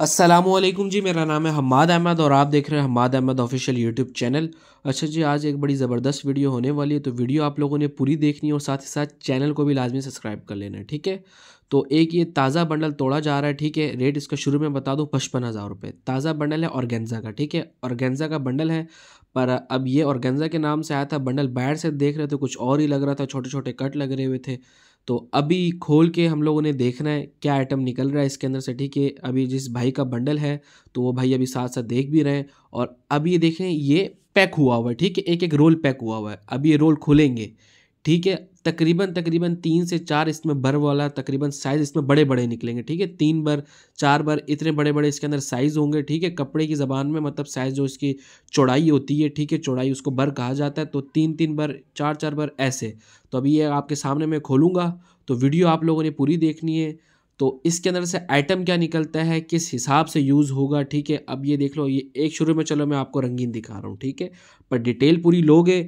असलम जी, मेरा नाम है हमाद अहमद और आप देख रहे हैं Hammad Ahmed official YouTube channel. अच्छा जी, आज एक बड़ी ज़बरदस्त वीडियो होने वाली है तो वीडियो आप लोगों ने पूरी देखनी है और साथ ही साथ चैनल को भी लाजमी सब्सक्राइब कर लेना है, ठीक है? तो एक ये ताज़ा बंडल तोड़ा जा रहा है, ठीक है? रेट इसका शुरू में बता दूँ, पचपन हज़ार रुपये ताज़ा बंडल है ऑर्गेन्जा का, ठीक है? ऑर्गेन्जा का बंडल है, पर अब ये ऑर्गेन्जा के नाम से आया था, बंडल बाहर से देख रहे थे, कुछ और ही लग रहा था छोटे छोटे कट लग रहे हुए थे। तो अभी खोल के हम लोगों ने देखना है, क्या आइटम निकल रहा है इसके अंदर से, ठीक है? अभी जिस भाई का बंडल है तो वो भाई अभी साथ साथ देख भी रहे हैं, और अब ये देखें ये पैक हुआ हुआ है, ठीक है? एक एक रोल पैक हुआ हुआ है। अभी ये रोल खुलेंगे। ठीक है? तकरीबन तकरीबन तीन से चार इसमें बर वाला, तकरीबन साइज़ इसमें बड़े बड़े निकलेंगे, ठीक है? तीन बार चार बार इतने बड़े बड़े इसके अंदर साइज़ होंगे, ठीक है? कपड़े की ज़बान में मतलब साइज़ जो इसकी चौड़ाई होती है, ठीक है? चौड़ाई उसको बर कहा जाता है तो तीन तीन बार चार चार बार ऐसे। तो अभी ये आपके सामने मैं खोलूँगा तो वीडियो आप लोगों ने पूरी देखनी है। तो इसके अंदर से आइटम क्या निकलता है, किस हिसाब से यूज़ होगा, ठीक है? अब ये देख लो, ये एक शुरू में चलो, मैं आपको रंगीन दिखा रहा हूँ, ठीक है? पर डिटेल पूरी लोगे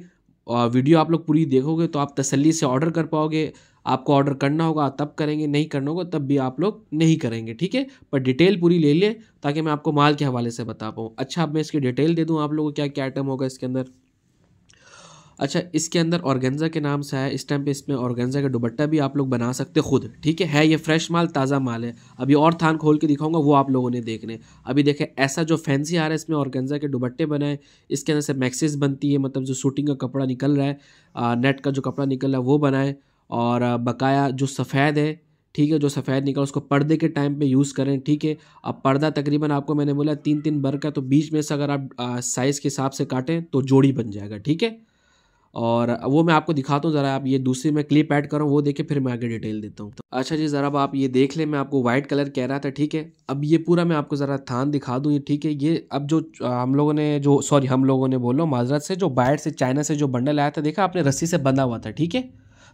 और वीडियो आप लोग पूरी देखोगे तो आप तसल्ली से ऑर्डर कर पाओगे। आपको ऑर्डर करना होगा तब करेंगे, नहीं करना होगा, तब भी आप लोग नहीं करेंगे, ठीक है? पर डिटेल पूरी ले लें ताकि मैं आपको माल के हवाले से बता पाऊँ। अच्छा अब मैं इसकी डिटेल दे दूँ आप लोगों को क्या क्या आइटम होगा इसके अंदर? अच्छा इसके अंदर ऑर्गेन्जा के नाम से है इस टाइम पे इसमें ऑर्गेन्जा का दुबट्टा भी आप लोग बना सकते खुद, ठीक है? ये फ्रेश माल, ताज़ा माल है। अभी और थान खोल के दिखाऊँगा, वो आप लोगों ने देखने। अभी देखें, ऐसा जो फैंसी आ रहा है, इसमें ऑर्गेन्जा के दुबट्टे बनाए इसके अंदर से मैक्सिस बनती है मतलब जो शूटिंग का कपड़ा निकल रहा है नेट का जो कपड़ा निकल रहा है, वो बनाए और बकाया जो सफ़ेद है, ठीक है, जो सफ़ेद निकल, उसको पर्दे के टाइम पे यूज़ करें, ठीक है? अब पर्दा तकरीबन आपको मैंने बोला तीन तीन बर का तो बीच में से अगर आप साइज़ के हिसाब से काटें तो जोड़ी बन जाएगा, ठीक है? और वो मैं आपको दिखाता हूँ, ज़रा आप ये दूसरी मैं क्लिप ऐड करूँ वो देखे, फिर मैं आगे डिटेल देता हूँ। तो अच्छा जी, ज़रा आप ये देख लें, मैं आपको वाइट कलर कह रहा था, ठीक है? अब ये पूरा मैं आपको ज़रा थान दिखा दूँ, ये ठीक है? ये अब जो हम लोगों ने जो सॉरी हम लोगों ने बोलो, माजरत से जो बाइट से, चाइना से जो बंडल आया था, देखा आपने, रस्सी से बंधा हुआ था, ठीक है?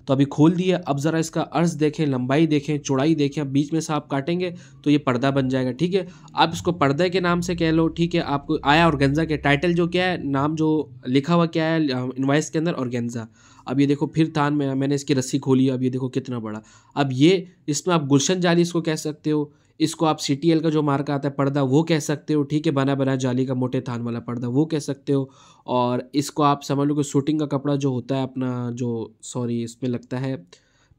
तो अभी खोल दिया अब ज़रा इसका अर्ज़ देखें, लंबाई देखें, चौड़ाई देखें, अब बीच में से आप काटेंगे तो ये पर्दा बन जाएगा, ठीक है? आप इसको पर्दे के नाम से कह लो, ठीक है? आपको आया और गेंजा के, टाइटल जो क्या है, नाम जो लिखा हुआ क्या है इन्वाइस के अंदर और गेंजा अब ये देखो फिर थान में, मैंने इसकी रस्सी खोली, अब ये देखो कितना बड़ा। अब ये, इसमें आप गुलशन जाली इसको कह सकते हो इसको आप सी टी एल का जो मार्का आता है, पर्दा वो कह सकते हो, ठीक है, बना बना जाली का मोटे थान वाला पर्दा वो कह सकते हो, और इसको आप समझ लो कि शूटिंग का कपड़ा जो होता है अपना जो, सॉरी, इसमें लगता है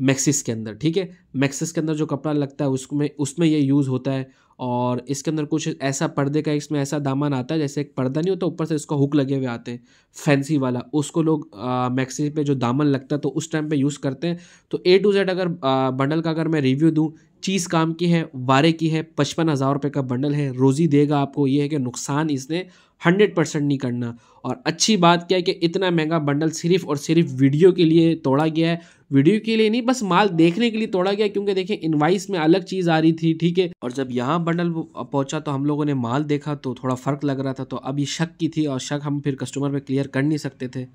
मैक्सिस के अंदर, ठीक है? मैक्सिस के अंदर जो कपड़ा लगता है, उसमें उसमें ये यूज़ होता है, और इसके अंदर कुछ ऐसा पर्दे का, इसमें ऐसा दामन आता है, जैसे एक पर्दा नहीं होता, ऊपर से इसका हुक लगे हुए आते हैं फैंसी वाला, उसको लोग मैक्सी पे जो दामन लगता है तो उस टाइम पे यूज़ करते हैं। तो ए टू जेड अगर बंडल का अगर मैं रिव्यू दूँ चीज़ काम की है, वारे की है, पचपन हज़ार रुपये का बंडल है, रोज़ी देगा आपको, ये है कि नुकसान इसने हंड्रेड परसेंट नहीं करना। और अच्छी बात क्या है कि इतना महँगा बंडल सिर्फ़ और सिर्फ़ वीडियो के लिए तोड़ा गया है। वीडियो के लिए नहीं, बस माल देखने के लिए तोड़ा गया क्योंकि देखें इनवाइस में अलग चीज़ आ रही थी, ठीक है? और जब यहाँ बंडल पहुँचा तो हम लोगों ने माल देखा तो थोड़ा फ़र्क लग रहा था तो अब ये शक की थी और शक हम फिर कस्टमर पे क्लियर कर नहीं सकते थे।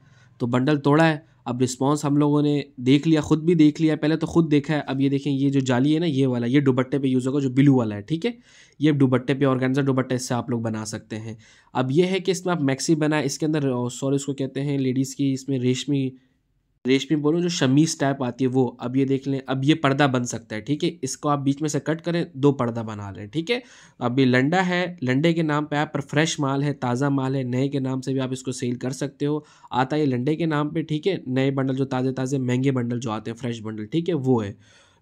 तो बंडल तोड़ा है। अब रिस्पांस हम लोगों ने देख लिया, खुद भी देख लिया। पहले तो खुद देखा है। अब ये देखें, ये जो जाली है ना, ये वाला, ये दुबट्टे पे यूज़ होगा जो ब्लू वाला है, ठीक है? ये दुबट्टे पे ऑर्गेन्जा दुबट्टे इससे आप लोग बना सकते हैं। अब ये है कि इसमें आप मैक्सी बनाए इसके अंदर सॉरी इसको कहते हैं लेडीज़ की इसमें रेशमी रेशमी बोलो, जो शमीज टाइप आती है, वो। अब ये देख लें, अब ये पर्दा बन सकता है, ठीक है? इसको आप बीच में से कट करें, दो पर्दा बना लें, ठीक है? अब ये लंडा है, लंडे के नाम पे आप पर फ्रेश माल है, ताज़ा माल है, नए के नाम से भी आप इसको सेल कर सकते हो। आता है लंडे के नाम पे, ठीक है? नए बंडल जो ताज़े ताज़े महँगे बंडल जो आते हैं फ्रेश बंडल ठीक है? वो है।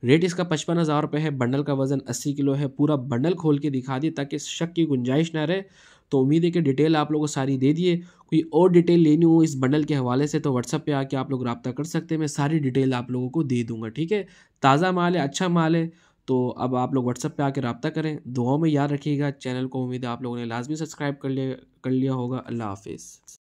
रेट इसका पचपन हज़ार रुपये है बंडल का वज़न अस्सी किलो है, पूरा बंडल खोल के दिखा दिए, ताकि शक की गुंजाइश ना रहे। तो उम्मीद है कि डिटेल आप लोगों को सारी दे दिए। कोई और डिटेल लेनी हो इस बंडल के हवाले से तो व्हाट्सअप पे आके आप लोग रब्ता कर सकते हैं। मैं सारी डिटेल आप लोगों को दे दूँगा, ठीक है? ताज़ा माल है अच्छा माल है तो अब आप लोग व्हाट्सअप पे आके रब्ता करें। दुआओं में याद रखिएगा, चैनल को उम्मीद है आप लोगों ने लाजमी सब्सक्राइब कर लिया कर लिया होगा। अल्लाह हाफिज़।